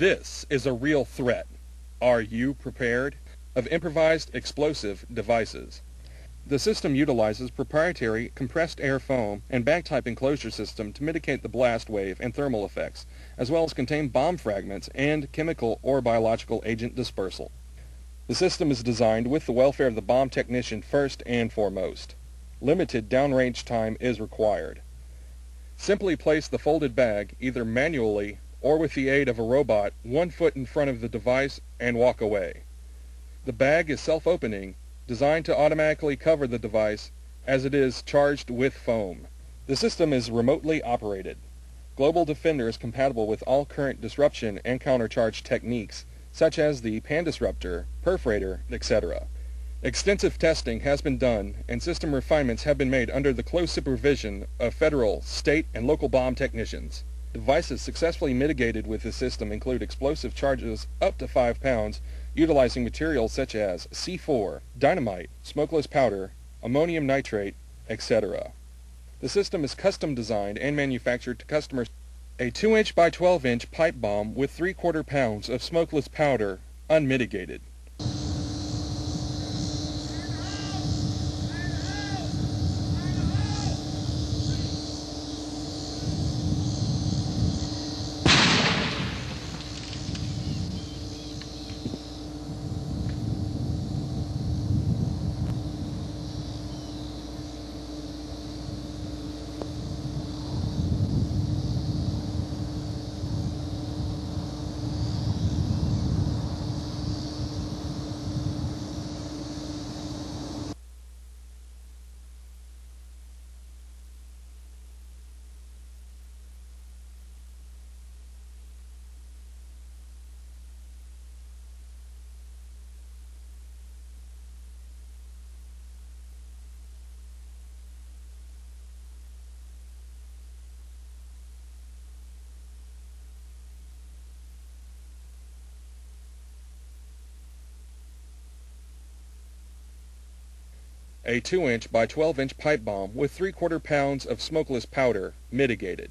This is a real threat. Are you prepared? Of improvised explosive devices. The system utilizes proprietary compressed air foam and bag-type enclosure system to mitigate the blast wave and thermal effects, as well as contain bomb fragments and chemical or biological agent dispersal. The system is designed with the welfare of the bomb technician first and foremost. Limited downrange time is required. Simply place the folded bag, either manually or with the aid of a robot, one foot in front of the device and walk away. The bag is self-opening designed to automatically cover the device as it is charged with foam. The system is remotely operated. Global Defender is compatible with all current disruption and countercharge techniques, such as the pan disruptor, perforator, etc. Extensive testing has been done and system refinements have been made under the close supervision of federal, state, and local bomb technicians. Devices successfully mitigated with this system include explosive charges up to 5 pounds utilizing materials such as C4, dynamite, smokeless powder, ammonium nitrate, etc. The system is custom designed and manufactured to customers. A 2-inch by 12-inch pipe bomb with 3 quarter pounds of smokeless powder, unmitigated. A 2-inch by 12-inch pipe bomb with 3 quarter pounds of smokeless powder, mitigated.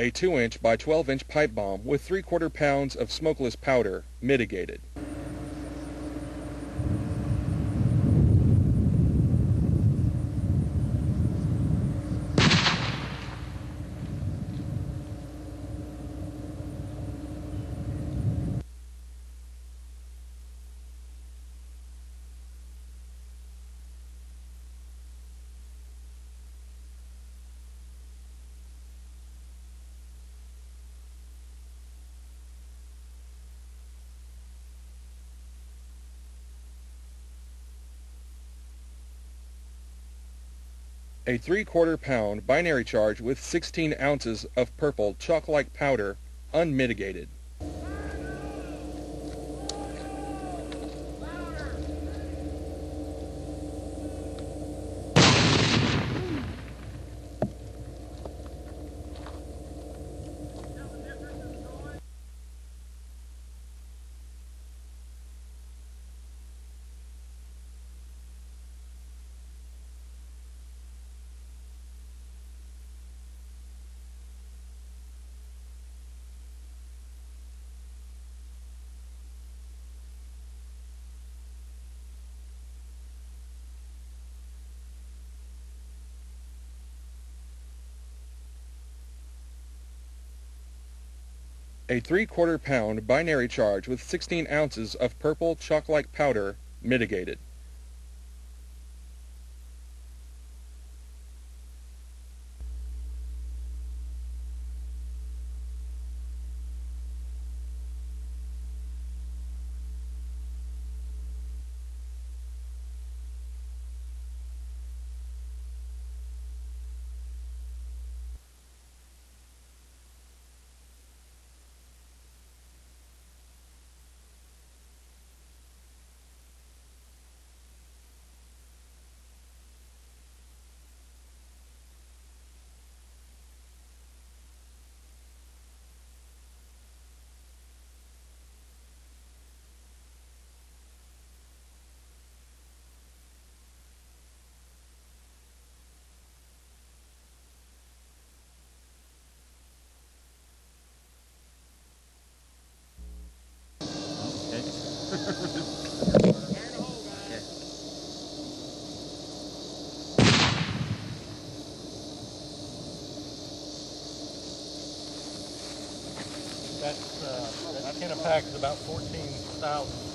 A 2-inch by 12-inch pipe bomb with 3 quarter pounds of smokeless powder, mitigated. A 3 quarter pound binary charge with 16 ounces of purple chalk-like powder, unmitigated. A three-quarter pound binary charge with 16 ounces of purple chalk-like powder mitigated. That's, uh, that tin of pack is about fourteen thousand.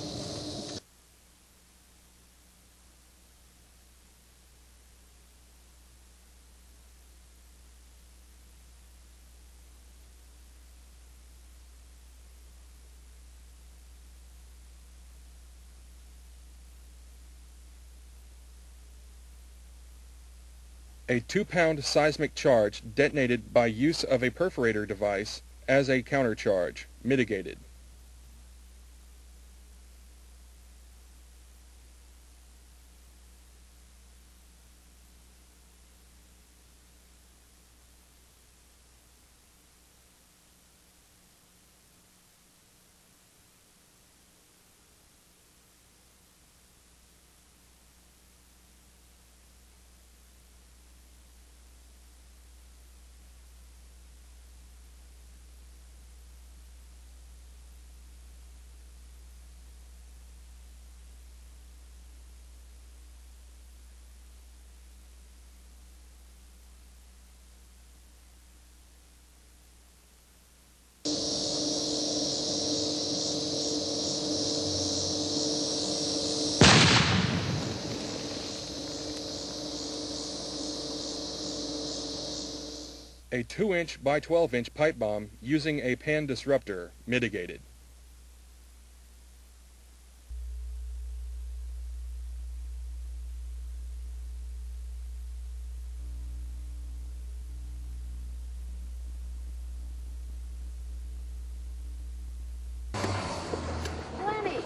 A two-pound seismic charge detonated by use of a perforator device as a countercharge mitigated. A 2-inch by 12-inch pipe bomb using a pan disruptor mitigated. Lenny.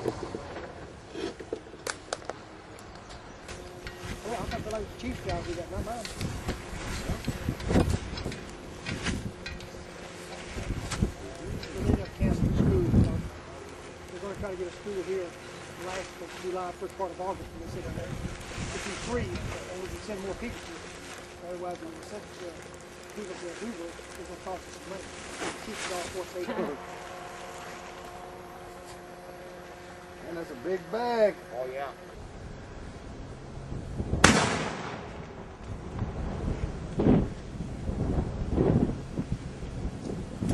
Well, I got the like chief job we got, not mine. We ended up canceling school. so We're gonna try to get a school here last of July, first part of August, and they said that if it's free, and we can send more people to it. Otherwise, we send uh, people to Hoover, it's gonna cost us some money. Keep it all for safety. And that's a big bag. Oh, yeah.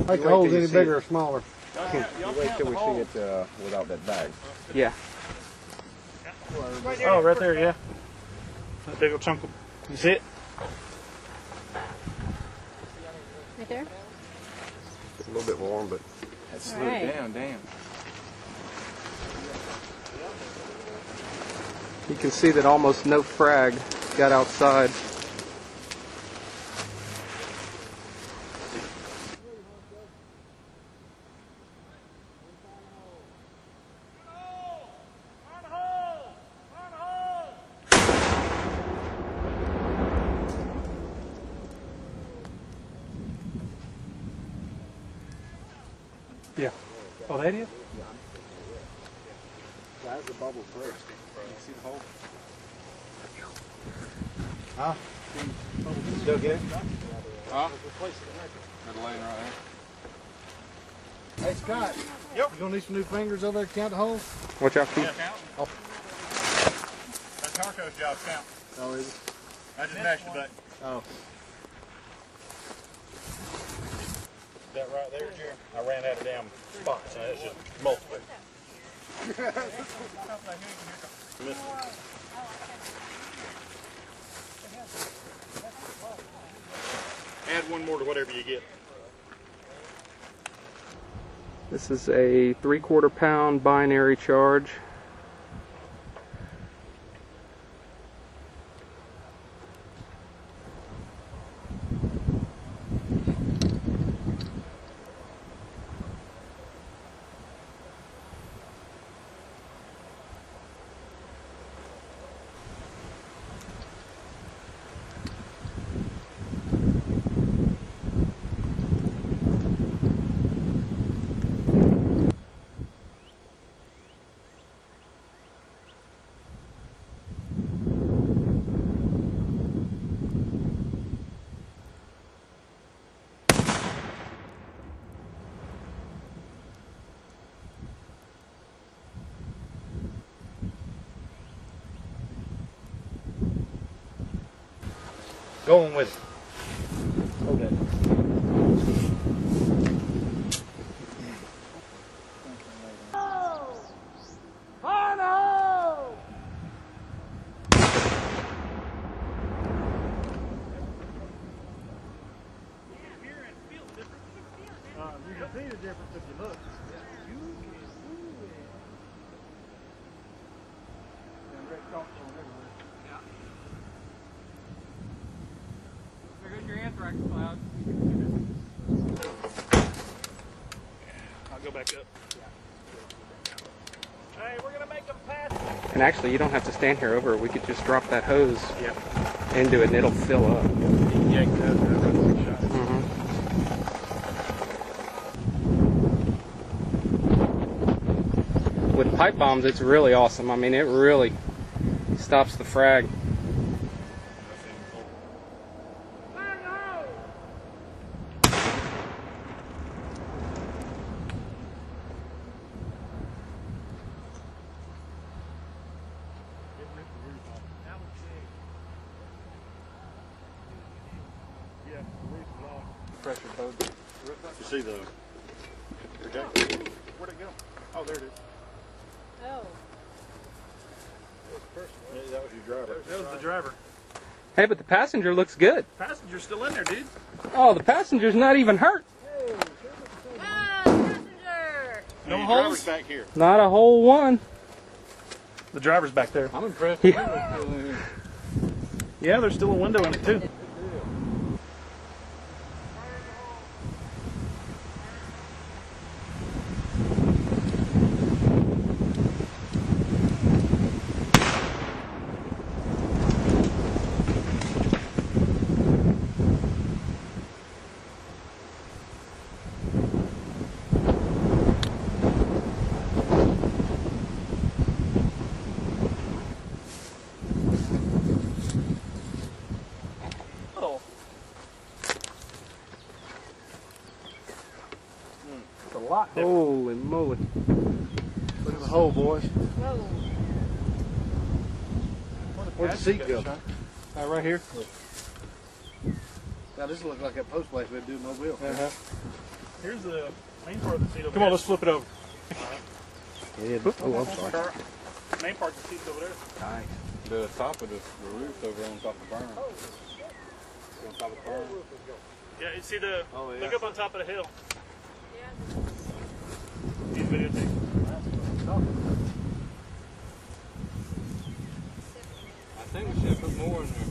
Make the holes any bigger or smaller. Y'all You wait till the we see it uh, without that bag. Yeah. Oh, right there, yeah. That big old chunk of, you see it? Right there? It's a little bit warm, but Let's slow it Alright. down, damn. You can see that almost no frag got outside. Yeah. Oh, that is? Yeah. That's the bubble first. You see the hole? Huh? Still get it? Huh? Got a lane right there. Hey Scott. Yep. You gonna need some new fingers over there to count the holes? Watch out, Keith. Yeah, count. That's Tarko's job, count. Oh, is it? I just mashed the button. Oh. That right there, Jerry. I ran out of damn spots, and it's just multiple. Add one more to whatever you get. This is a three quarter pound binary charge. Going with it. Hold that. Uh, you can see the difference if you look. your anthrax cloud. I'll go back up. Hey, we're gonna make them pass. And actually, you don't have to stand here over it. We could just drop that hose Yeah. into it and it'll fill up. Yank that. That's a. Mm-hmm. With pipe bombs, it's really awesome. I mean, it really stops the frag. Yeah, the roof is off. Pressure hose. You see the projector? Where'd it go? Oh, there it is. Oh. Yeah, that was your driver. That was the driver. Hey, but the passenger looks good. Passenger's still in there, dude. Oh, the passenger's not even hurt. Ah, passenger! No holes back here. Not a whole one. The driver's back there. I'm impressed. Yeah. Yeah, there's still a window in it too. Lot different. Holy moly. Look at the hole, boys. Whoa. Where'd the seat go? Uh, right here. Now this looks like a post place we'd do mobile. Uh-huh. Here's the main part of the seat over Come on, let's flip it over. Yeah, oh, I'm sorry. Car- Main part of the seat's over there. Nice. The top of the, the roof over on top of the berm. On top of the berm. Yeah, you see the, Oh, yeah. look up on top of the hill. These videotapes. I think we should have put more in there.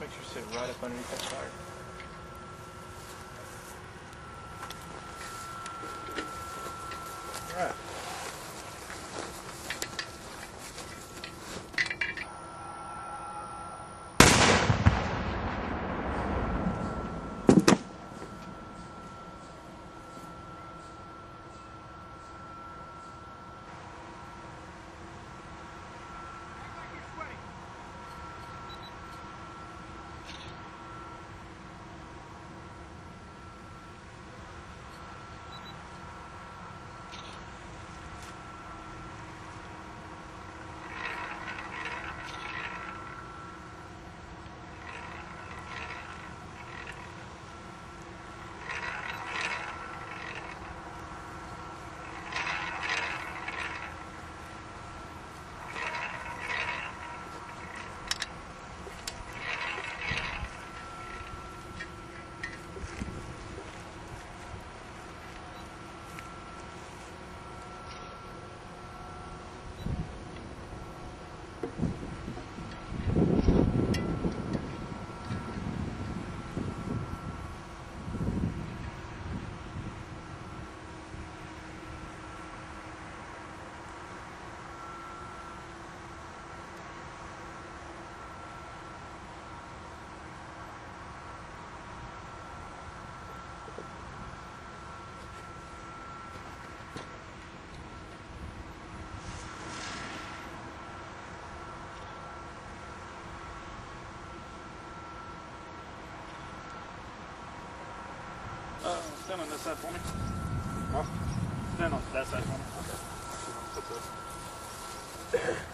Make sure you sit right up underneath that tire. Stand on this side for me. Stand on that side for me. Okay.